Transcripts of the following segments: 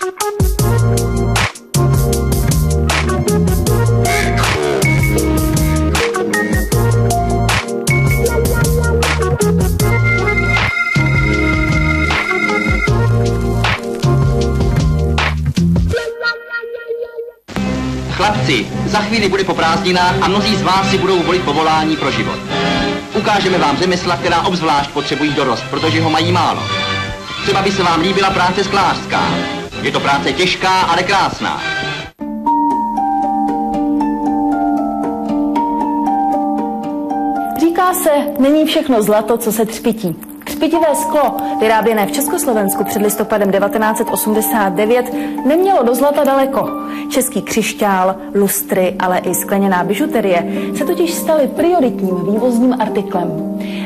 Chlapci, za chvíli bude po prázdninách a mnozí z vás si budou volit povolání pro život. Ukážeme vám řemesla, která obzvlášť potřebují dorost, protože ho mají málo. Třeba by se vám líbila práce sklářská. Je to práce těžká, ale krásná. Říká se, není všechno zlato, co se třpití. Křpitivé sklo, vyráběné v Československu před listopadem 1989, nemělo do zlata daleko. Český křišťál, lustry, ale i skleněná bižuterie se totiž staly prioritním vývozním artiklem.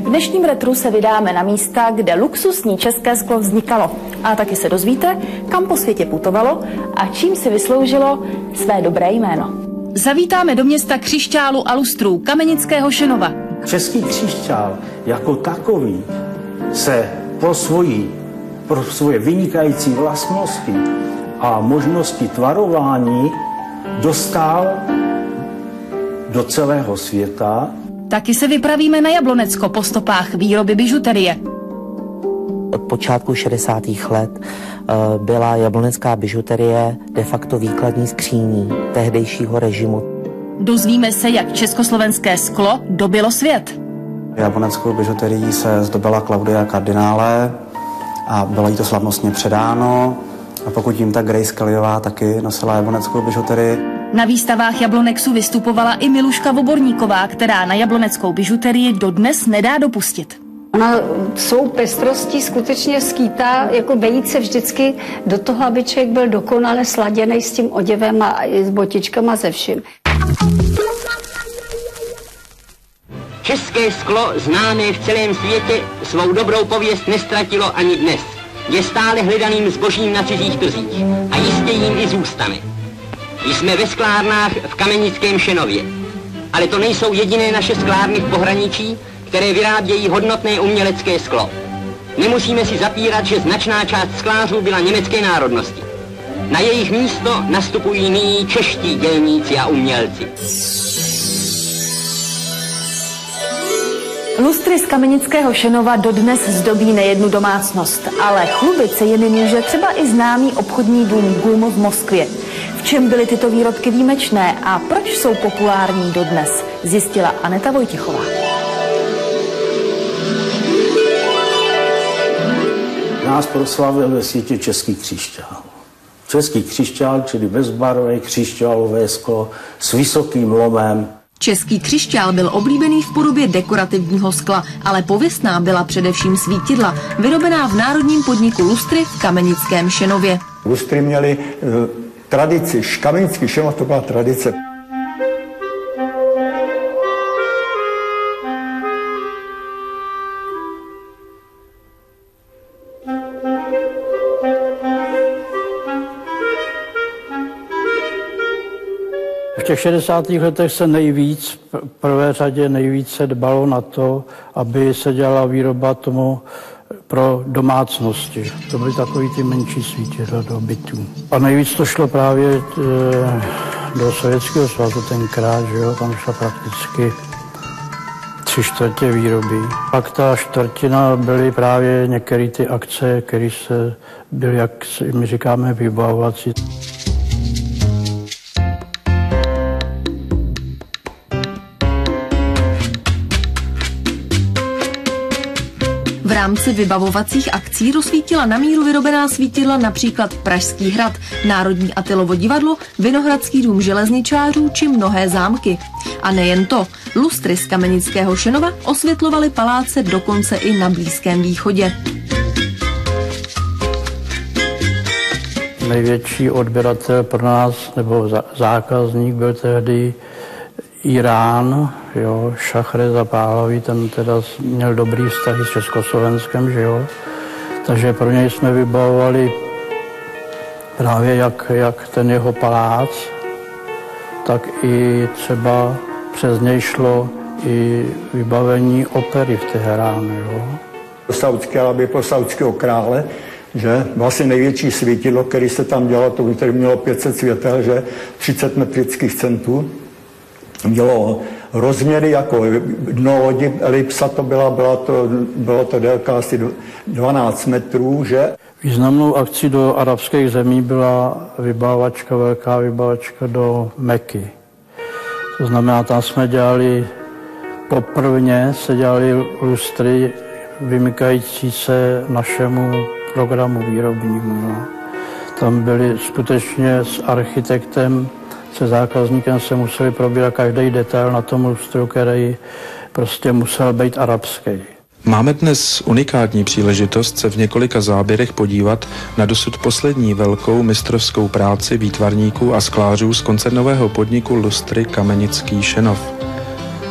V dnešním retru se vydáme na místa, kde luxusní české sklo vznikalo. A taky se dozvíte, kam po světě putovalo a čím si vysloužilo své dobré jméno. Zavítáme do města křišťálu a lustrů Kamenického Šenova. Český křišťál jako takový se pro, svoji, pro svoje vynikající vlastnosti a možnosti tvarování dostal do celého světa. Taky se vypravíme na Jablonecko po stopách výroby bižuterie. Od počátku 60. let eh, byla jablonecká bižuterie de facto výkladní skříní tehdejšího režimu. Dozvíme se, jak československé sklo dobilo svět. Jabloneckou bižuterií se zdobila Klaudia kardinále a bylo jí to slavnostně předáno. A pokud jim tak Grace Kellyová taky nosila jabloneckou bižuterii. Na výstavách Jablonexu vystupovala i Miluška Voborníková, která na jabloneckou bižuterii dodnes nedá dopustit. Ona svou pestrostí skutečně skýtá, jako vejít se vždycky do toho, aby člověk byl dokonale sladěný s tím oděvem a s botičkama ze vším. České sklo, známé v celém světě, svou dobrou pověst nestratilo ani dnes. Je stále hledaným zbožím na cizích trzích a jistě jim i zůstane. Jsme ve sklárnách v Kamenickém Šenově. Ale to nejsou jediné naše sklárny v pohraničí, které vyrábějí hodnotné umělecké sklo. Nemusíme si zapírat, že značná část sklářů byla německé národnosti. Na jejich místo nastupují nyní čeští dělníci a umělci. Lustry z Kamenického Šenova dodnes zdobí nejednu domácnost, ale chlubit se jimi může třeba i známý obchodní dům GUM v Moskvě. V čem byly tyto výrobky výjimečné a proč jsou populární dodnes, zjistila Aneta Vojtichová. Nás proslavil ve světě český křišťál. Český křišťál, čili bezbarvé křišťálové sklo s vysokým lomem, Český křišťál byl oblíbený v podobě dekorativního skla, ale pověstná byla především svítidla, vyrobená v národním podniku Lustry v Kamenickém Šenově. Lustry měly uh, tradici, Kamenický Šenov to byla tradice. V těch 60. letech se nejvíc, v prvé řadě nejvíce dbalo na to, aby se dělala výroba tomu pro domácnosti. To byly takový ty menší svítidla do bytů. A nejvíc to šlo právě e, do Sovětského svazu tenkrát, že jo, tam šla prakticky tři čtvrtě výroby. Pak ta čtvrtina byly právě některé ty akce, které se byly, jak my říkáme, vybavovací. Rámci vybavovacích akcí rozsvítila na míru vyrobená svítidla například Pražský hrad, Národní Atilovo divadlo, Vinohradský dům železničářů či mnohé zámky. A nejen to, lustry z Kamenického Šenova osvětlovaly paláce dokonce i na Blízkém východě. Největší odběratel pro nás, nebo zákazník byl tehdy Irán, jo, Šach Reza Páhlavý, ten teda měl dobrý vztahy s Československem, že jo. Takže pro něj jsme vybavovali právě jak, jak ten jeho palác, tak i třeba přes něj šlo i vybavení opery v Teheránu, jo. Saudské Arabie pro saudského krále že vlastně největší svítidlo, který se tam dělalo, to který mělo 500 světel, že 30 metrických centů, mělo rozměry jako dno lodi, elipsa to byla, byla to, bylo to délka asi 12 metrů, že? Významnou akcí do arabských zemí byla vybávačka, velká vybávačka do Meky. To znamená, tam jsme dělali poprvně se dělali lustry vymykající se našemu programu výrobnímu. No. Tam byli skutečně s architektem, se zákazníkem se museli probírat každý detail na tom lustru, který prostě musel být arabský. Máme dnes unikátní příležitost se v několika záběrech podívat na dosud poslední velkou mistrovskou práci výtvarníků a sklářů z koncernového podniku Lustry Kamenický Šenov.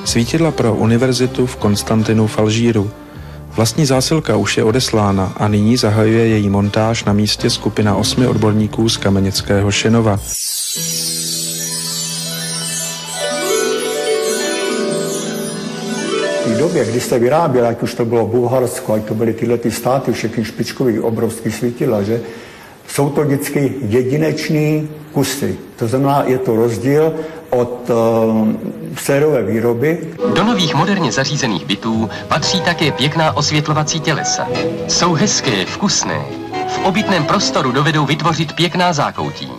Svítidla pro univerzitu v Konstantinu v Alžíru. Vlastní zásilka už je odeslána a nyní zahajuje její montáž na místě skupina osmi odborníků z Kamenického Šenova. Době, kdy se vyráběl, ať už to bylo Bulharsko, ať to byly tyhle ty státy, všechny špičkový, obrovský svítila, že jsou to vždycky jedinečný kusy. To znamená, je to rozdíl od uh, sérové výroby. Do nových moderně zařízených bytů patří také pěkná osvětlovací tělesa. Jsou hezké, vkusné. V obytném prostoru dovedou vytvořit pěkná zákoutí.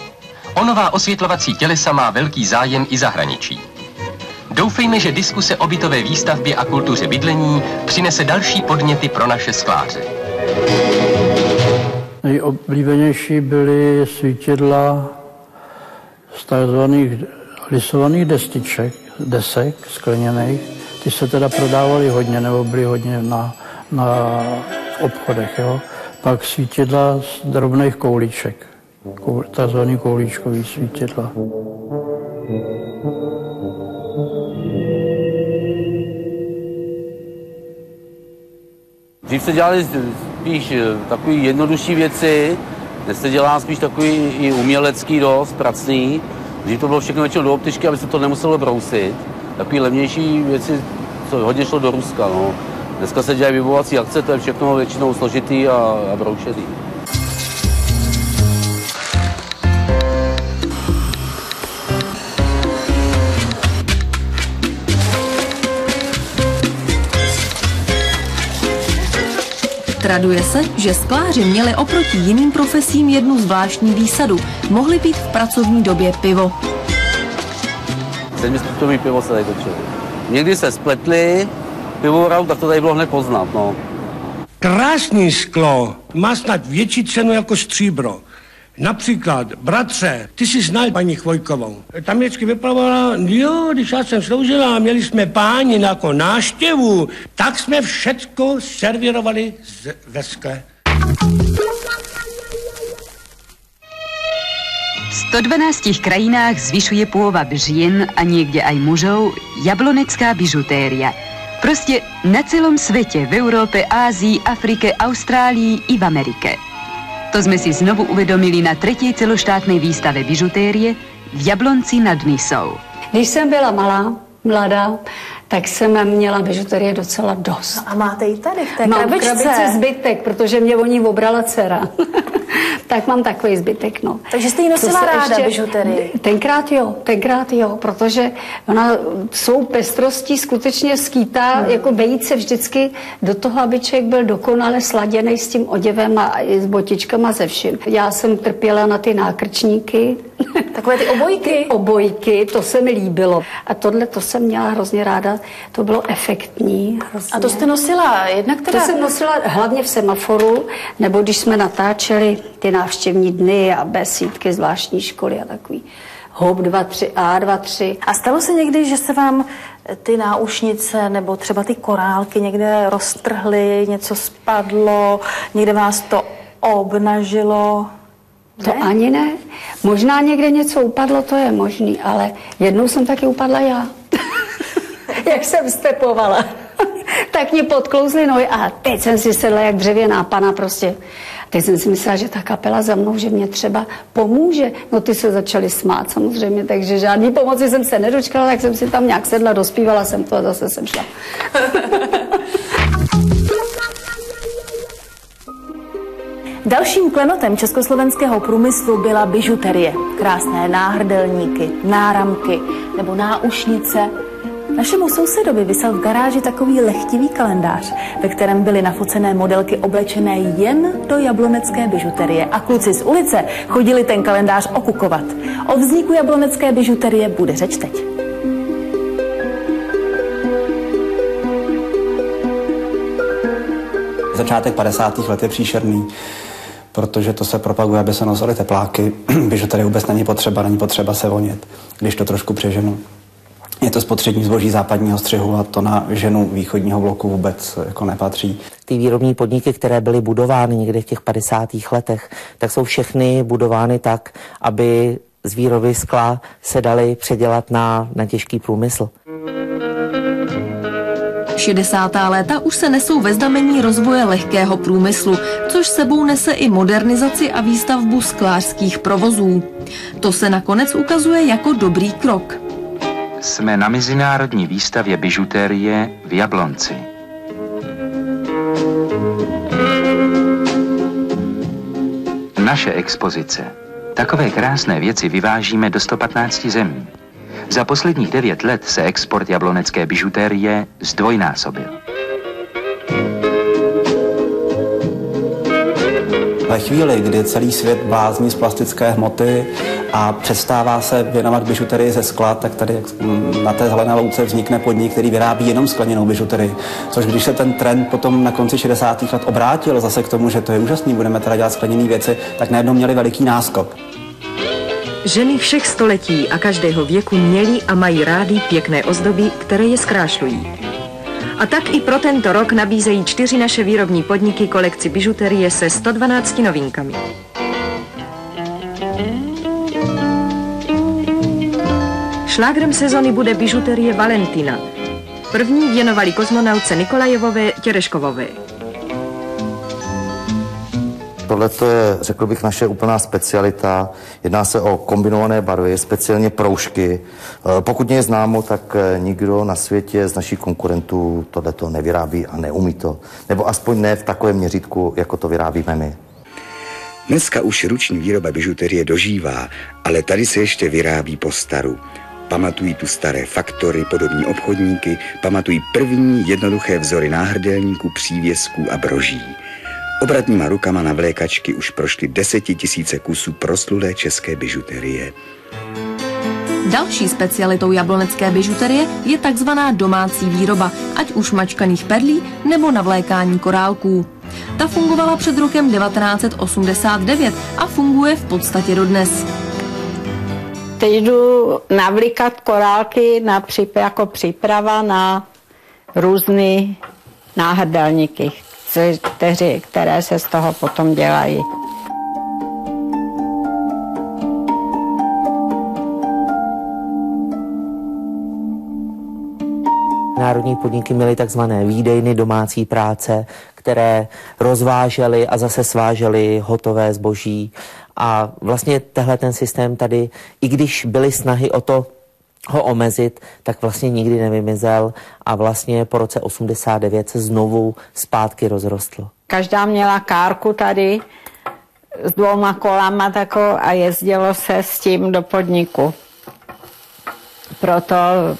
O nová osvětlovací tělesa má velký zájem i zahraničí. Doufejme, že diskuse o bytové výstavbě a kultuře bydlení přinese další podněty pro naše skláře. Nejoblíbenější byly svítidla z tzv. lisovaných destiček, desek skleněných. Ty se teda prodávaly hodně, nebo byly hodně na, na obchodech. Jo. Pak svítidla z drobných koulíček, tzv. koulíčkový svítidla. Dřív se dělali spíš eh, takové jednodušší věci, dnes se dělá spíš takový i umělecký dost, pracný. Dřív to bylo všechno většinou do optičky, aby se to nemuselo brousit. Takové levnější věci, co hodně šlo do Ruska. No. Dneska se dělají vyvovací akce, to je všechno většinou složitý a, a broušený. Traduje se, že skláři měli oproti jiným profesím jednu zvláštní výsadu. Mohli pít v pracovní době pivo. Sedmistrutový pivo se tady točili. Někdy se spletli pivovarou, tak to tady bylo hned poznat. No. Krásný sklo má snad větší cenu jako stříbro. Například, bratře, ty jsi znal paní Chvojkovou. Tam vždycky vyplavovala, jo, když já jsem sloužila a měli jsme páni jako náštěvu, tak jsme všecko servírovali z, ve skle. 112 krajinách zvyšuje pôva žien a niekde aj mužov jablonecká bižutéria. Prostě na celom světě, v Európe, Ázii, Afrike, Austrálii i v Amerike. To jsme si znovu uvědomili na třetí celoštátné výstave bižutérie v Jablonci nad Nisou. Když jsem byla malá, mladá, tak jsem měla bižuterie docela dost. No a máte ji tady v té Mám krabičce? krabici zbytek, protože mě o ní obrala dcera. tak mám takový zbytek, no. Takže jste ji nosila ráda, bižuterii? Tenkrát jo, tenkrát jo, protože ona svou pestrostí skutečně skýtá, hmm. jako vejít se vždycky do toho, aby člověk byl dokonale sladěný s tím oděvem a i s botičkama ze vším. Já jsem trpěla na ty nákrčníky. Takové ty obojky? Ty obojky, to se mi líbilo. A tohle to jsem měla hrozně ráda, to bylo efektní. Hrozně. A to jste nosila jednak teda? To jsem nosila hlavně v semaforu, nebo když jsme natáčeli ty návštěvní dny a besídky zvláštní školy a takový HOP 2-3, A2-3. A stalo se někdy, že se vám ty náušnice nebo třeba ty korálky někde roztrhly, něco spadlo, někde vás to obnažilo? To ne? ani ne. Možná někde něco upadlo, to je možný, ale jednou jsem taky upadla já. Jak jsem stepovala. tak mě podklouzly nohy a teď jsem si sedla jak dřevěná pana prostě. Teď jsem si myslela, že ta kapela za mnou, že mě třeba pomůže. No ty se začaly smát samozřejmě, takže žádný pomoci jsem se nedočkala, tak jsem si tam nějak sedla, dospívala jsem to a zase jsem šla. Dalším klenotem československého průmyslu byla bižuterie. Krásné náhrdelníky, náramky nebo náušnice. Našemu sousedovi vysel v garáži takový lehtivý kalendář, ve kterém byly nafocené modelky oblečené jen do jablonecké bižuterie a kluci z ulice chodili ten kalendář okukovat. O vzniku jablonecké bižuterie bude řeč teď. Začátek 50. let je příšerný, protože to se propaguje, aby se nosily tepláky, že tady vůbec není potřeba, není potřeba se vonět, když to trošku přeženu. Je to spotřební zboží západního střihu a to na ženu východního bloku vůbec jako nepatří. Ty výrobní podniky, které byly budovány někdy v těch 50. letech, tak jsou všechny budovány tak, aby z výroby skla se daly předělat na, na těžký průmysl. 60. léta už se nesou ve znamení rozvoje lehkého průmyslu, což sebou nese i modernizaci a výstavbu sklářských provozů. To se nakonec ukazuje jako dobrý krok. Jsme na mezinárodní výstavě bižutérie v Jablonci. Naše expozice. Takové krásné věci vyvážíme do 115 zemí. Za posledních devět let se export jablonecké bižutérie zdvojnásobil. Ve chvíli, kdy celý svět blázní z plastické hmoty a přestává se věnovat bižuterii ze skla, tak tady na té zelené louce vznikne podnik, který vyrábí jenom skleněnou bižuterii. Což když se ten trend potom na konci 60. let obrátil zase k tomu, že to je úžasný, budeme teda dělat skleněné věci, tak najednou měli veliký náskok. Ženy všech století a každého věku měly a mají rády pěkné ozdoby, které je zkrášlují. A tak i pro tento rok nabízejí čtyři naše výrobní podniky kolekci bižuterie se 112 novinkami. Šlágrem sezony bude bižuterie Valentina. První věnovali kozmonautce Nikolajevové Těreškovové. Tohle je, řekl bych, naše úplná specialita. Jedná se o kombinované barvy, speciálně proužky. E, pokud mě je známo, tak e, nikdo na světě z našich konkurentů tohleto nevyrábí a neumí to. Nebo aspoň ne v takovém měřítku, jako to vyrábíme my. Dneska už ruční výroba bižuterie dožívá, ale tady se ještě vyrábí po staru. Pamatují tu staré faktory, podobní obchodníky, pamatují první jednoduché vzory náhrdelníků, přívěsků a broží. Obratníma rukama na vlékačky už prošly desetitisíce kusů proslulé české bižuterie. Další specialitou jablonecké bižuterie je takzvaná domácí výroba, ať už mačkaných perlí nebo navlékání korálků. Ta fungovala před rokem 1989 a funguje v podstatě dodnes. Teď jdu navlíkat korálky na přip, jako příprava na různé náhrdelníky kteři, které se z toho potom dělají. Národní podniky měly takzvané výdejny domácí práce, které rozvážely a zase svážely hotové zboží. A vlastně tehle ten systém tady, i když byly snahy o to ho omezit, tak vlastně nikdy nevymizel a vlastně po roce 89 se znovu zpátky rozrostl. Každá měla kárku tady s dvouma kolama tako a jezdilo se s tím do podniku. Proto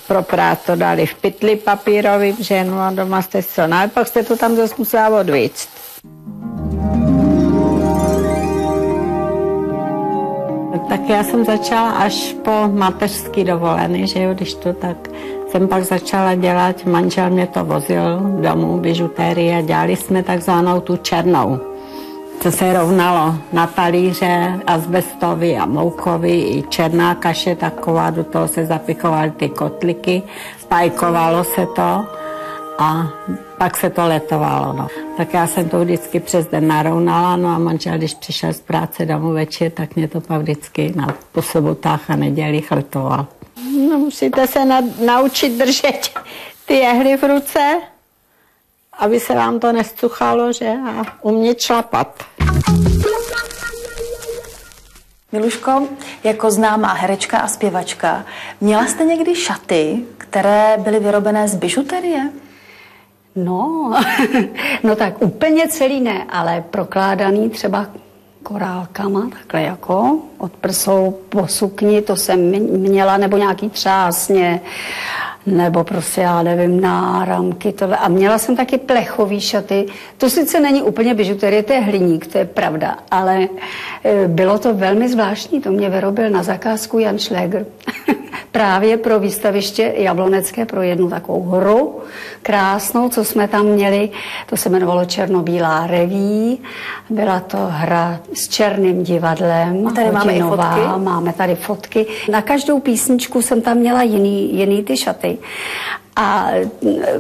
pro práto dali v pytli papírový, protože no a doma jste co, no pak jste to tam zase musela odvíct. Tak já jsem začala až po mateřský dovolený, že jo, když to tak jsem pak začala dělat, manžel mě to vozil domů, bižutérii a dělali jsme takzvanou tu černou. To se rovnalo na talíře, azbestový a moukový, i černá kaše taková, do toho se zapichovaly ty kotliky, spajkovalo se to a pak se to letovalo. No. Tak já jsem to vždycky přes den narovnala, no a manžel, když přišel z práce domů večer, tak mě to pak vždycky na, po sobotách a nedělích letoval. No, musíte se na, naučit držet ty jehly v ruce, aby se vám to nescuchalo, že? A umět šlapat. Miluško, jako známá herečka a zpěvačka, měla jste někdy šaty, které byly vyrobené z bižuterie? No, no tak úplně celý ne, ale prokládaný třeba korálkama, takhle jako od prsou po sukni, to jsem měla, nebo nějaký třásně, nebo prostě, já nevím, náramky, tohle. A měla jsem taky plechový šaty. To sice není úplně bižuterie, to je hliník, to je pravda, ale e, bylo to velmi zvláštní. To mě vyrobil na zakázku Jan Schläger. Právě pro výstaviště Jablonecké, pro jednu takovou hru krásnou, co jsme tam měli. To se jmenovalo Černobílá reví. Byla to hra s černým divadlem. A tady máme i fotky. Máme tady fotky. Na každou písničku jsem tam měla jiný, jiný ty šaty. A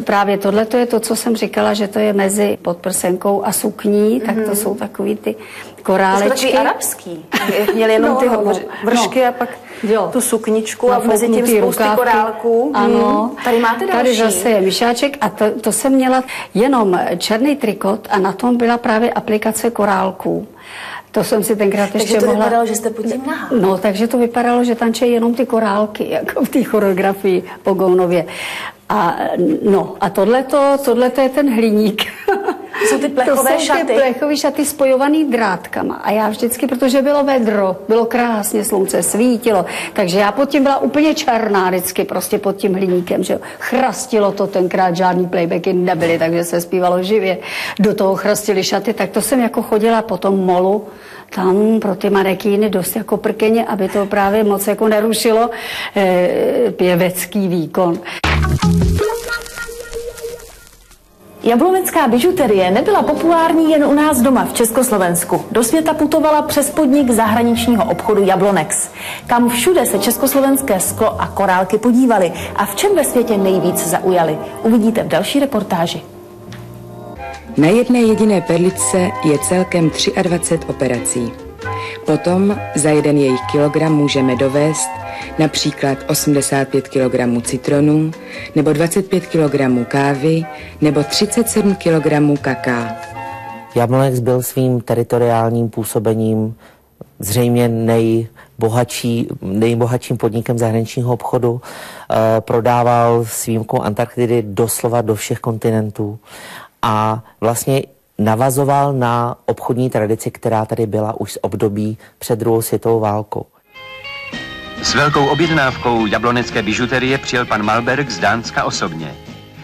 právě tohle to je to, co jsem říkala, že to je mezi podprsenkou a sukní, mm-hmm. tak to mhm. jsou takový ty korálečky. To arabský. Měli jenom no, ty no, vršky no. a pak jo. tu sukničku a mezi tím spousty rukávky. korálků. Ano. Hmm. Tady máte další. Tady zase je myšáček a to, to jsem měla jenom černý trikot a na tom byla právě aplikace korálků. To jsem si tenkrát takže ještě to mohla... vypadalo, že jste pod tím nahá. No, takže to vypadalo, že tančí jenom ty korálky, jako v té choreografii po Gounově. A no, a tohleto, tohleto je ten hliník. To jsou ty plechové to jsou šaty. ty plechové šaty spojovaný drátkama. A já vždycky, protože bylo vedro, bylo krásně, slunce svítilo, takže já pod tím byla úplně černá vždycky, prostě pod tím hliníkem, že chrastilo to tenkrát, žádný playbacky nebyly, takže se zpívalo živě. Do toho chrastili šaty, tak to jsem jako chodila po tom molu, tam pro ty marekýny dost jako prkeně, aby to právě moc jako nerušilo e, pěvecký výkon. Jablonecká bižuterie nebyla populární jen u nás doma v Československu. Do světa putovala přes podnik zahraničního obchodu Jablonex. Kam všude se československé sklo a korálky podívali a v čem ve světě nejvíc zaujali, uvidíte v další reportáži. Na jedné jediné perličce je celkem 23 operací. Potom za jeden jejich kilogram můžeme dovést například 85 kg citronů, nebo 25 kg kávy, nebo 37 kg kaká. Jablonex byl svým teritoriálním působením zřejmě nejbohatší, nejbohatším podnikem zahraničního obchodu. E, prodával s výjimkou Antarktidy doslova do všech kontinentů a vlastně navazoval na obchodní tradici, která tady byla už z období před druhou světovou válkou. S velkou objednávkou jablonecké bižuterie přijel pan Malberg z Dánska osobně.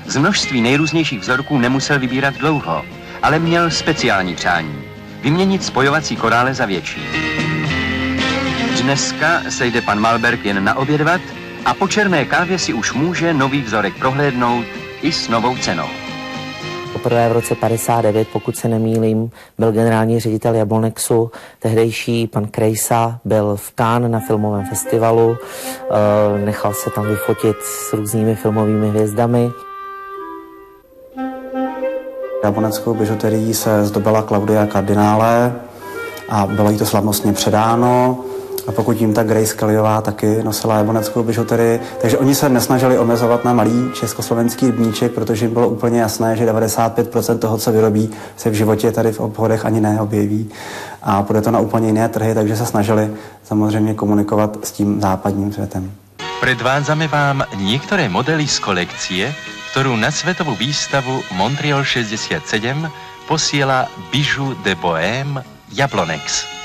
Z množství nejrůznějších vzorků nemusel vybírat dlouho, ale měl speciální přání. Vyměnit spojovací korále za větší. Dneska se jde pan Malberg jen naobědvat a po černé kávě si už může nový vzorek prohlédnout i s novou cenou. Poprvé v roce 59, pokud se nemýlím, byl generální ředitel Jablonexu. Tehdejší pan Krejsa byl v Cannes na filmovém festivalu, eh, nechal se tam vyfotit s různými filmovými hvězdami. Jabloneckou bižuterií se zdobila Klaudia Kardinále a bylo jí to slavnostně předáno. A pokud jim ta Grace Kellyová taky nosila jaboneckou bižuterii, takže oni se nesnažili omezovat na malý československý rybníček, protože jim bylo úplně jasné, že 95% toho, co vyrobí, se v životě tady v obchodech ani neobjeví. A půjde to na úplně jiné trhy, takže se snažili samozřejmě komunikovat s tím západním světem. Predvádzame vám některé modely z kolekcie, kterou na světovou výstavu Montreal 67 posílá Bijou de Bohème Jablonex.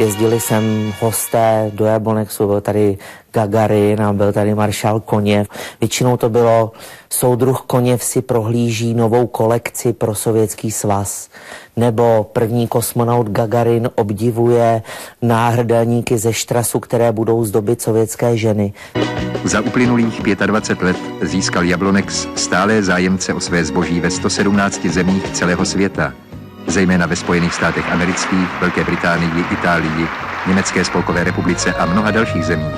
Jezdili sem hosté do Jablonexu, byl tady Gagarin a byl tady maršál Koněv. Většinou to bylo soudruh Koněv si prohlíží novou kolekci pro sovětský svaz. Nebo první kosmonaut Gagarin obdivuje náhrdelníky ze štrasu, které budou zdobit sovětské ženy. Za uplynulých 25 let získal Jablonex stále zájemce o své zboží ve 117 zemích celého světa zejména ve Spojených státech amerických, Velké Británii, Itálii, Německé spolkové republice a mnoha dalších zemích.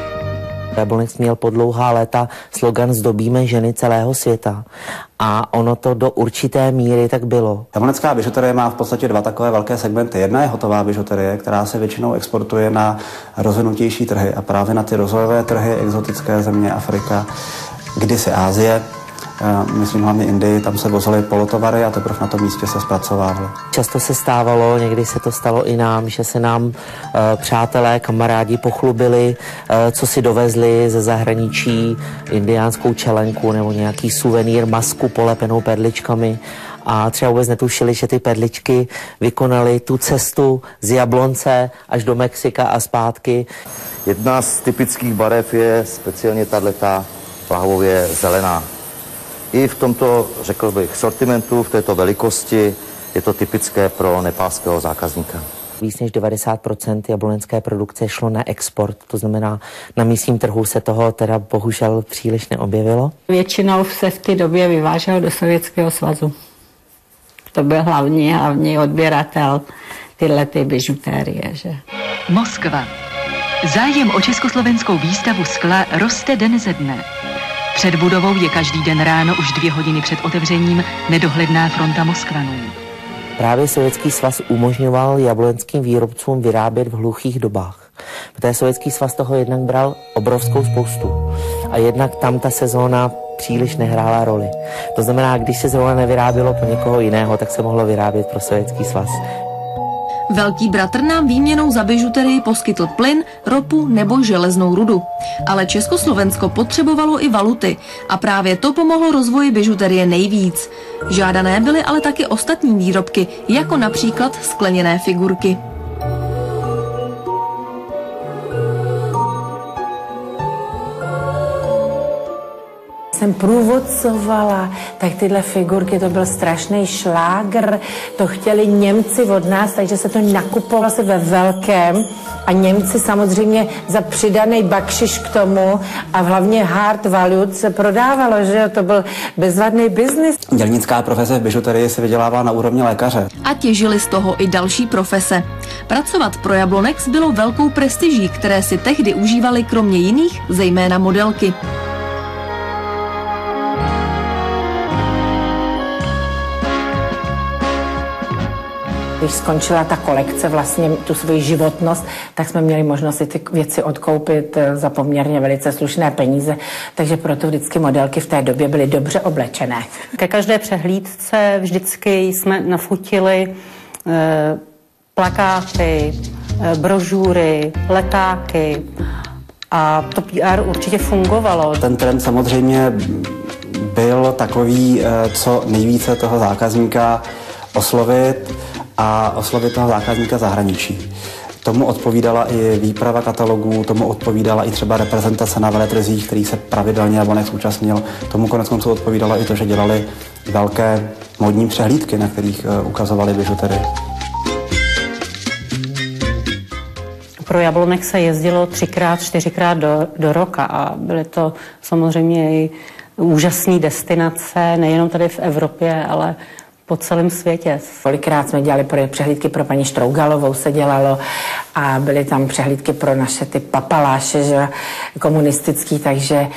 Jablonec měl po dlouhá léta slogan Zdobíme ženy celého světa. A ono to do určité míry tak bylo. Jablonecká bižuterie má v podstatě dva takové velké segmenty. Jedna je hotová bižuterie, která se většinou exportuje na rozvinutější trhy a právě na ty rozvojové trhy, exotické země, Afrika, kdysi Ázie myslím hlavně Indii, tam se vozily polotovary a teprve na tom místě se zpracovávaly. Často se stávalo, někdy se to stalo i nám, že se nám uh, přátelé, kamarádi pochlubili, uh, co si dovezli ze zahraničí, indiánskou čelenku nebo nějaký suvenýr, masku polepenou perličkami a třeba vůbec netušili, že ty perličky vykonaly tu cestu z Jablonce až do Mexika a zpátky. Jedna z typických barev je speciálně tato plahově zelená. I v tomto, řekl bych, sortimentu, v této velikosti je to typické pro nepálského zákazníka. Víc než 90% jablonské produkce šlo na export, to znamená, na místním trhu se toho teda bohužel příliš neobjevilo. Většinou se v té době vyvážel do Sovětského svazu. To byl hlavní, hlavní odběratel tyhle ty bižutérie. Že? Moskva. Zájem o československou výstavu skla roste den ze dne. Před budovou je každý den ráno už dvě hodiny před otevřením nedohledná fronta Moskvanů. Právě Sovětský svaz umožňoval jabloneckým výrobcům vyrábět v hluchých dobách. Protože Sovětský svaz toho jednak bral obrovskou spoustu. A jednak tam ta sezóna příliš nehrála roli. To znamená, když se zrovna nevyrábělo pro někoho jiného, tak se mohlo vyrábět pro Sovětský svaz. Velký bratr nám výměnou za bižuterii poskytl plyn, ropu nebo železnou rudu. Ale Československo potřebovalo i valuty a právě to pomohlo rozvoji bižuterie nejvíc. Žádané byly ale taky ostatní výrobky, jako například skleněné figurky. Jsem průvodcovala, tak tyhle figurky, to byl strašný šlágr, to chtěli Němci od nás, takže se to nakupovalo se ve velkém a Němci samozřejmě za přidaný bakšiš k tomu a hlavně hard value se prodávalo, že jo, to byl bezvadný biznis. Dělnická profese v bižuterii se vydělává na úrovni lékaře. A těžili z toho i další profese. Pracovat pro Jablonex bylo velkou prestiží, které si tehdy užívali kromě jiných, zejména modelky. Když skončila ta kolekce, vlastně tu svoji životnost, tak jsme měli možnost si ty věci odkoupit eh, za poměrně velice slušné peníze, takže proto vždycky modelky v té době byly dobře oblečené. Ke každé přehlídce vždycky jsme nafutili eh, plakáty, eh, brožury, letáky a to PR určitě fungovalo. Ten trend samozřejmě byl takový, eh, co nejvíce toho zákazníka oslovit a oslovit toho zákazníka zahraničí. Tomu odpovídala i výprava katalogů, tomu odpovídala i třeba reprezentace na veletrzích, který se pravidelně Abonex účastnil. Tomu konec konců odpovídalo i to, že dělali velké modní přehlídky, na kterých eh, ukazovali bižutery. Pro Jablonek se jezdilo třikrát, čtyřikrát do, do roka a byly to samozřejmě i úžasné destinace, nejenom tady v Evropě, ale po celém světě. Kolikrát jsme dělali pro přehlídky pro paní Štrougalovou se dělalo a byly tam přehlídky pro naše ty papaláše že, komunistický, takže e,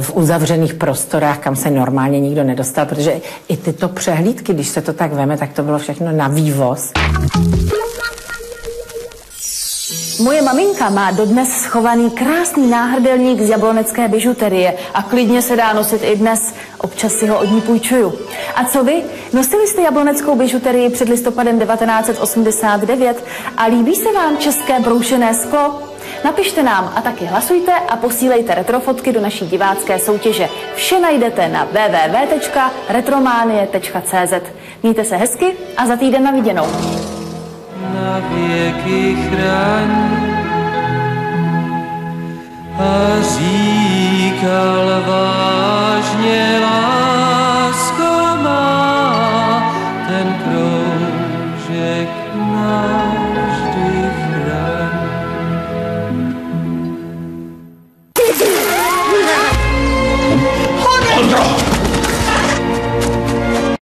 v uzavřených prostorách, kam se normálně nikdo nedostal, protože i tyto přehlídky, když se to tak veme, tak to bylo všechno na vývoz. Moje maminka má dodnes schovaný krásný náhrdelník z jablonecké bižuterie a klidně se dá nosit i dnes. Občas si ho od ní půjčuju. A co vy? Nosili jste jabloneckou bižuterii před listopadem 1989 a líbí se vám české broušené sklo? Napište nám a taky hlasujte a posílejte retrofotky do naší divácké soutěže. Vše najdete na www.retromanie.cz. Mějte se hezky a za týden na viděnou na věky chraň. A říkal vážně lásku.